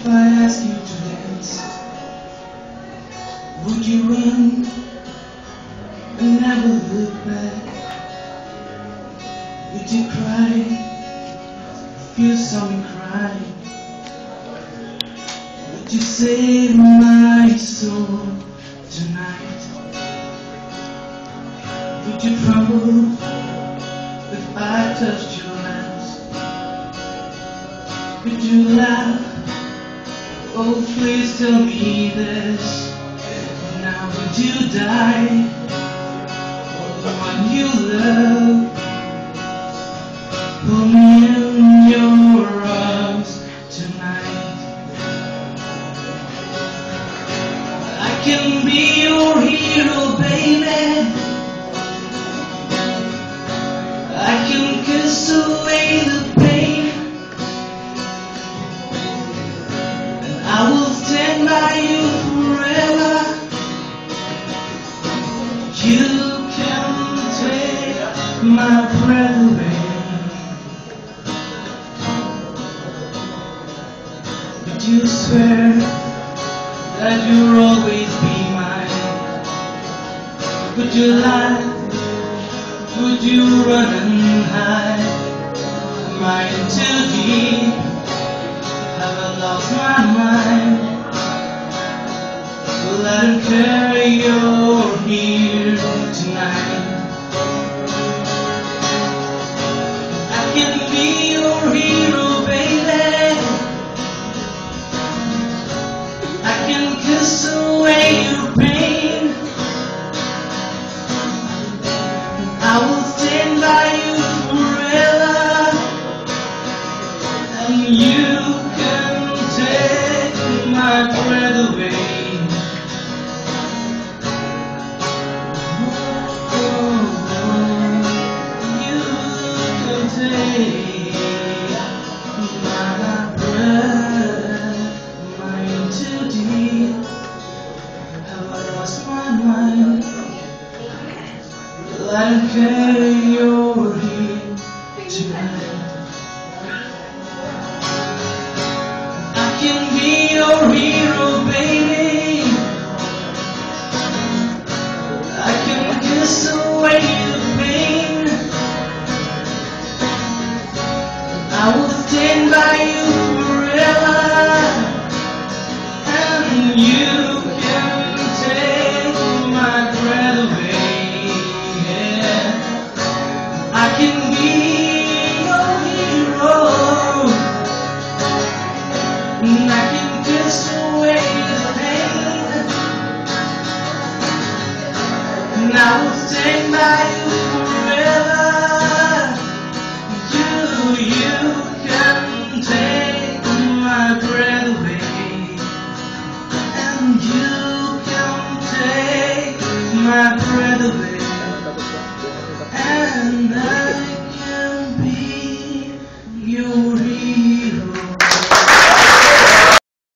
If I ask you to dance, would you run and never look back? Would you cry if you saw me? Would you save my soul tonight? Would you tremble if I touched your hands? Could you laugh? Oh, please tell me this. Now would you die for the one you love? Pull me in your arms tonight. I can be your hero, baby. You can take my breath away. But you swear that you'll always be mine. Would you lie? Would you run and hide? Am I in too deep? Have I lost my mind? Well, I don't care, you're I will stand by you forever, and you can take my breath away. And I will stand by you forever. You, you can take my breath away. And you can take my breath